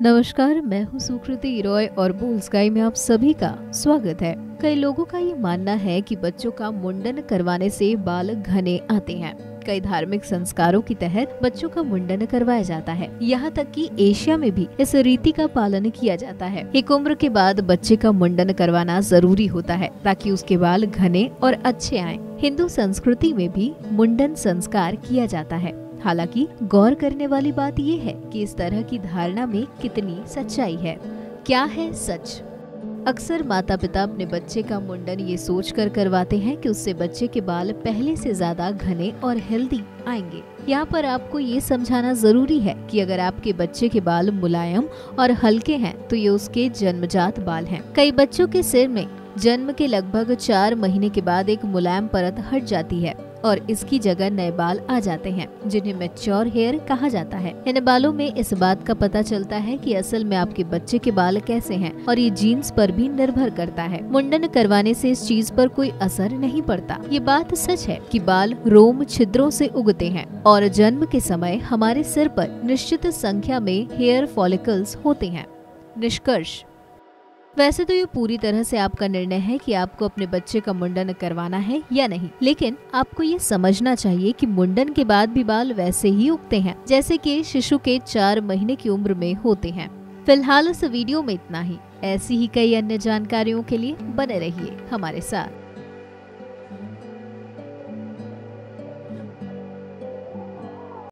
नमस्कार, मैं हूँ सुकृति रॉय और बोल स्काई में आप सभी का स्वागत है। कई लोगों का ये मानना है कि बच्चों का मुंडन करवाने से बाल घने आते हैं। कई धार्मिक संस्कारों के तहत बच्चों का मुंडन करवाया जाता है। यहाँ तक कि एशिया में भी इस रीति का पालन किया जाता है। एक उम्र के बाद बच्चे का मुंडन करवाना ज़रूरी होता है, ताकि उसके बाल घने और अच्छे आए। हिंदू संस्कृति में भी मुंडन संस्कार किया जाता है। हालाँकि गौर करने वाली बात ये है कि इस तरह की धारणा में कितनी सच्चाई है। क्या है सच? अक्सर माता पिता अपने बच्चे का मुंडन ये सोच कर करवाते हैं कि उससे बच्चे के बाल पहले से ज़्यादा घने और हेल्दी आएँगे। यहाँ पर आपको ये समझाना ज़रूरी है कि अगर आपके बच्चे के बाल मुलायम और हल्के हैं तो ये उसके जन्मजात बाल हैं। कई बच्चों के सिर में जन्म के लगभग चार महीने के बाद एक मुलायम परत हट जाती है। और इसकी जगह नए बाल आ जाते हैं, जिन्हें मेच्योर हेयर कहा जाता है। इन बालों में इस बात का पता चलता है कि असल में आपके बच्चे के बाल कैसे हैं और ये जीन्स पर भी निर्भर करता है। मुंडन करवाने से इस चीज़ पर कोई असर नहीं पड़ता। ये बात सच है कि बाल रोम छिद्रों से उगते हैं और जन्म के समय हमारे सिर पर निश्चित संख्या में हेयर फॉलिकल्स होते हैं। निष्कर्ष वैसे तो ये पूरी तरह से आपका निर्णय है कि आपको अपने बच्चे का मुंडन करवाना है या नहीं। लेकिन आपको ये समझना चाहिए कि मुंडन के बाद भी बाल वैसे ही उगते हैं, जैसे कि शिशु के चार महीने की उम्र में होते हैं। फ़िलहाल इस वीडियो में इतना ही। ऐसी ही कई अन्य जानकारियों के लिए बने रहिए हमारे साथ।